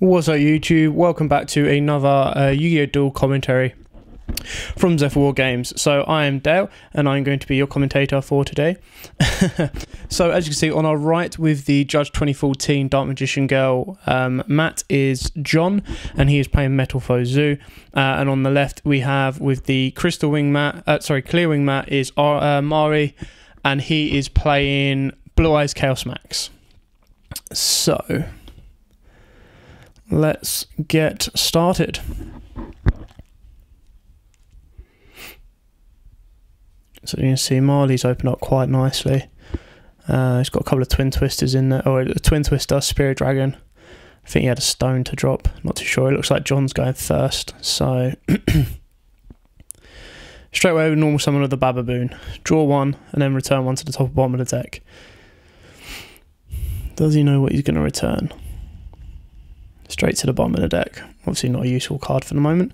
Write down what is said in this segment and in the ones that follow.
What's up, YouTube? Welcome back to another uh, Yu-Gi-Oh! Duel commentary from Zephyr Wargames. So I am Dale, and I'm going to be your commentator for today. so as you can see on our right, with the Judge 2014 Dark Magician Girl, um, Matt is John, and he is playing Metalfoe Zoo. Uh, and on the left, we have with the Crystal Wing Matt, uh, sorry, Clear Wing Matt is R- uh, Mari, and he is playing Blue Eyes Chaos Max. So let's get started. So you can see Marley's opened up quite nicely. Uh, he's got a couple of twin twisters in there, or a twin twister, spirit dragon. I think he had a stone to drop. Not too sure. It looks like John's going first. So straight away, normal summon of the Bababoon. Draw one and then return one to the top and bottom of the deck. Does he know what he's going to return? Straight to the bottom of the deck. Obviously, not a useful card for the moment.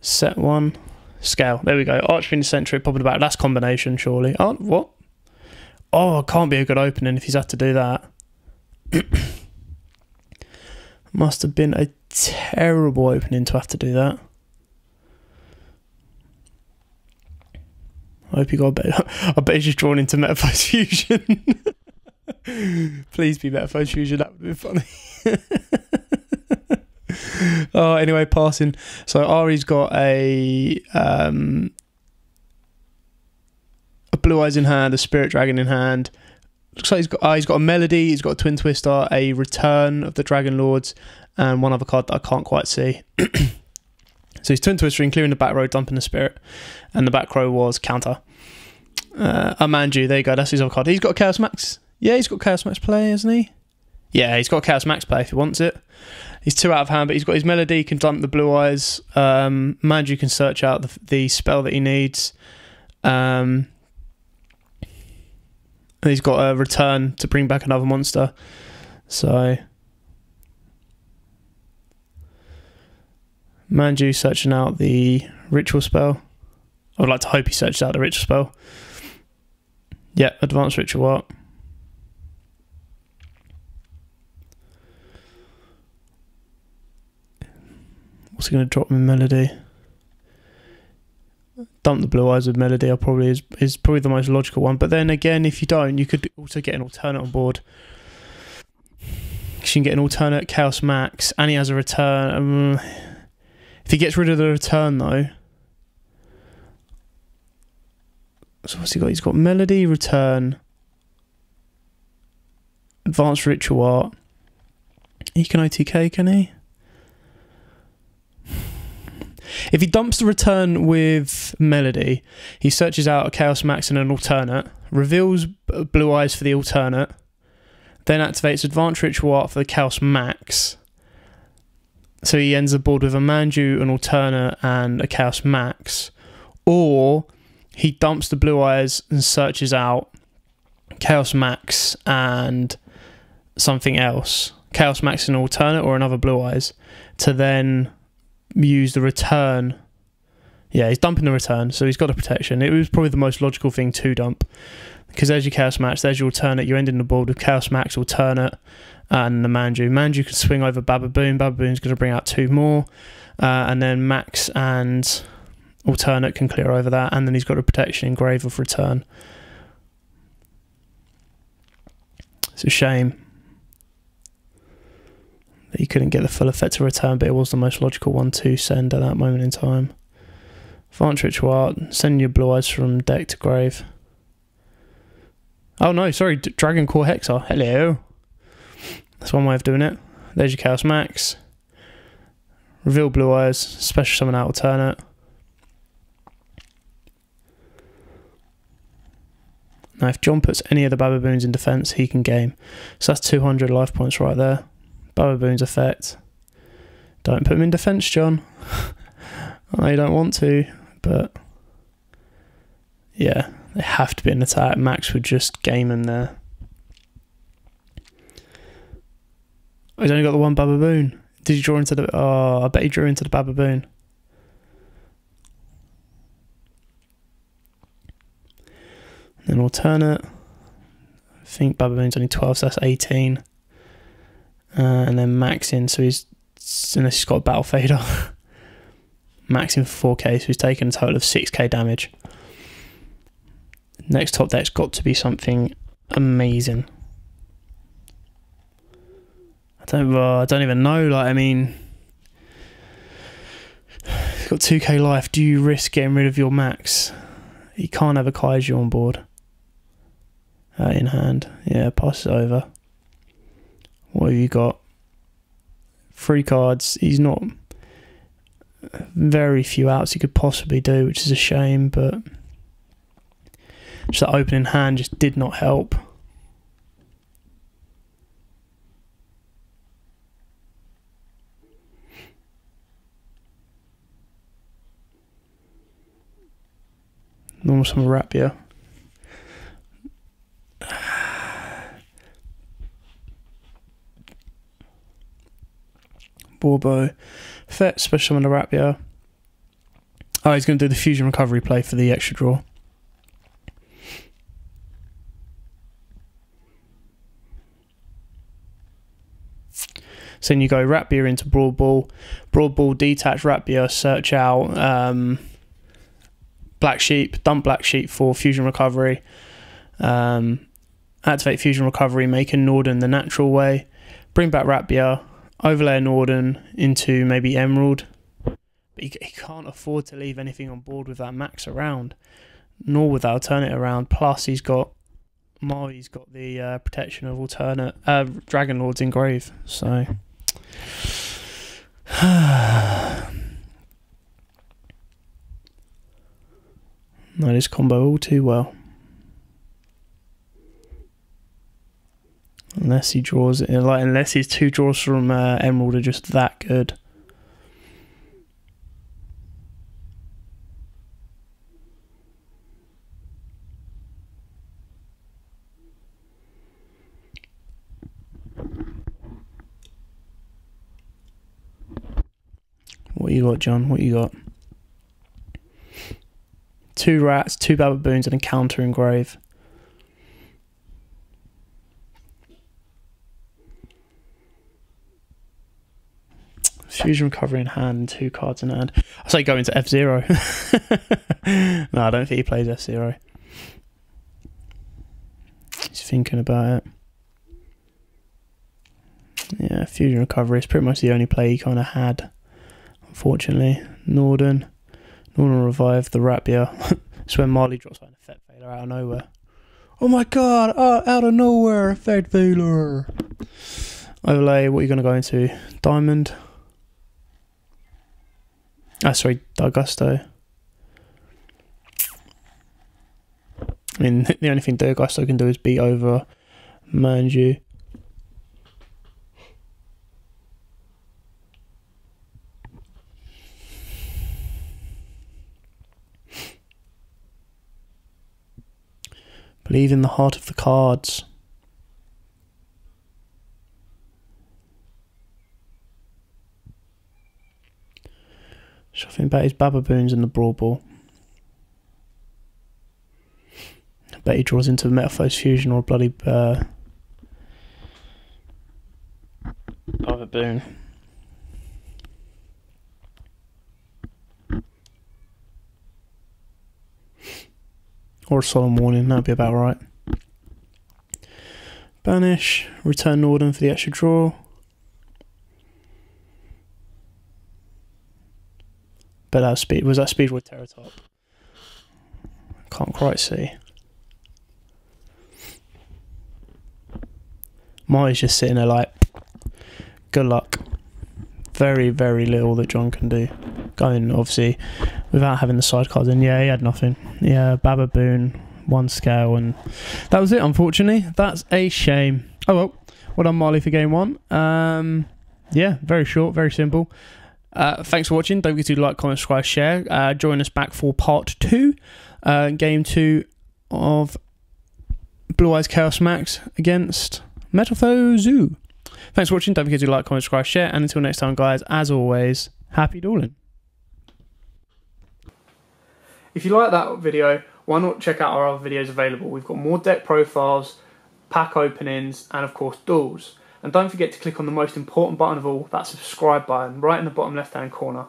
Set one, scale. There we go. Archfiend Eccentric popping about. Last combination, surely. Oh, what? Oh, can't be a good opening if he's had to do that. Must have been a terrible opening to have to do that. I hope you got a bit. I bet he's just drawn into Metalfoes Fusion. Please be Metalfoes Fusion. That would be funny. oh, anyway, passing. So Ari's got a um, a blue eyes in hand, a spirit dragon in hand. Looks like he's got uh, he's got a melody. He's got a twin twister, a return of the dragon lords, and one other card that I can't quite see. so he's twin twistering, clearing the back row, dumping the spirit, and the back row was counter. Uh, Amanju, there you go. That's his other card. He's got Chaos Max. Yeah, he's got Chaos Max play, hasn't he? Yeah, he's got Chaos Max play if he wants it. He's two out of hand, but he's got his melody, can dump the blue eyes. Um, Manju can search out the, the spell that he needs. Um, and he's got a return to bring back another monster. So. Manju searching out the ritual spell. I would like to hope he searched out the ritual spell. Yeah, advanced ritual art. He going to drop me melody? Dump the blue eyes with melody. I probably is is probably the most logical one. But then again, if you don't, you could also get an alternate on board. You can get an alternate Chaos Max, and he has a return. Um, if he gets rid of the return though, so what's he got? He's got melody, return, advanced ritual art. He can OTK, can he? If he dumps the return with Melody, he searches out a Chaos Max and an alternate, reveals Blue Eyes for the alternate, then activates Advanced Ritual Art for the Chaos Max. So he ends the board with a Manju, an alternate, and a Chaos Max. Or he dumps the Blue Eyes and searches out Chaos Max and something else. Chaos Max and alternate or another Blue Eyes to then use the return. Yeah, he's dumping the return, so he's got a protection. It was probably the most logical thing to dump. Because there's your Chaos Max, there's your alternate. You end in the board with Chaos Max, alternate, and the Manju. Manju can swing over Baba Boom. Bababoon. Bababoon's going to bring out two more. Uh, and then Max and alternate can clear over that. And then he's got a protection in Grave of Return. It's a shame that you couldn't get the full effect of return, but it was the most logical one to send at that moment in time. Advanced Ritual sending your blue eyes from deck to grave. Oh no, sorry, D- Dragon Core Hexar. Hello. That's one way of doing it. There's your Chaos Max. Reveal blue eyes, special summon out alternate. Now, if John puts any of the Bababoons in defense, he can game. So that's 200 life points right there. Bababoon's effect. Don't put him in defence, John. I know you don't want to, but yeah, they have to be in attack. Max would just game him there. Oh, he's only got the one Bababoon. Did he draw into the? Oh, I bet he drew into the Bababoon. Then alternate. I think Bababoon's only 12, so that's 18 uh, and then max in. So he's unless he's got a battle fader. Maxing for 4k, so he's taken a total of 6k damage. Next top deck's got to be something amazing. I don't, uh, I don't even know. Like, I mean, he's got 2k life. Do you risk getting rid of your max? You can't have a Kaiju on board. Uh, in hand. Yeah, pass it over. What have you got? Three cards. He's not very few outs he could possibly do, which is a shame, but just that opening hand just did not help. Normal some Ratpier. Boarbow. Fet, special summon Ratpier. Oh, he's going to do the fusion recovery play for the extra draw. So then you go Ratpier into Broadbull, Broad Ball, detach Ratpier, search out um, Black Sheep, dump Black Sheep for Fusion Recovery, um, activate Fusion Recovery, make a Norden the natural way, bring back Ratpier, overlay Norden into maybe Emerald. But he, he can't afford to leave anything on board with that max around, nor with that alternate around. Plus, he's got Marley's got the uh, protection of alternate uh, Dragon Lord's engrave, so know this combo all too well. Unless he draws it, like unless his two draws from uh, Emerald are just that good. What you got, John? What you got? Two rats, two baboons, and a counter engrave. Fusion recovery in hand, two cards in hand. I say go into F Zero. no, I don't think he plays F Zero. He's thinking about it. Yeah, fusion recovery is pretty much the only play he kind of had unfortunately. Norden. Norden revived the Ratpier. it's when Marley drops an Effect Veiler out of nowhere. Oh my god, uh, out of nowhere, Effect Veiler. Overlay, what are you going to go into? Diamond. Ah, sorry, Daigusto. I mean, the only thing Daigusto can do is beat over Manju. Believe in the heart of the cards. Something about his bababoons and the Broadbull. I bet he draws into Metalfoes Fusion or a bloody uh, bababoon. Or a solemn warning, that'd be about right. Banish, return Norden for the extra draw. But that speed was that speed with Terratop? Can't quite see. Marty's just sitting there like, good luck. Very, very little that John can do. Going obviously without having the side cards and yeah, he had nothing. Yeah, Bababoon, one scale, and that was it. Unfortunately, that's a shame. Oh well, well done, Marley, for game one. Um, yeah, very short, very simple. Uh, thanks for watching. Don't forget to like, comment, subscribe, share. Uh, join us back for part two, uh, game two of Blue Eyes Chaos Max against Metalfoe Zoo. Thanks for watching. Don't forget to like, comment, subscribe, share. And until next time, guys, as always, happy dueling. If you like that video, why not check out our other videos available? We've got more deck profiles, pack openings, and of course duels. And don't forget to click on the most important button of all, that subscribe button, right in the bottom left hand corner.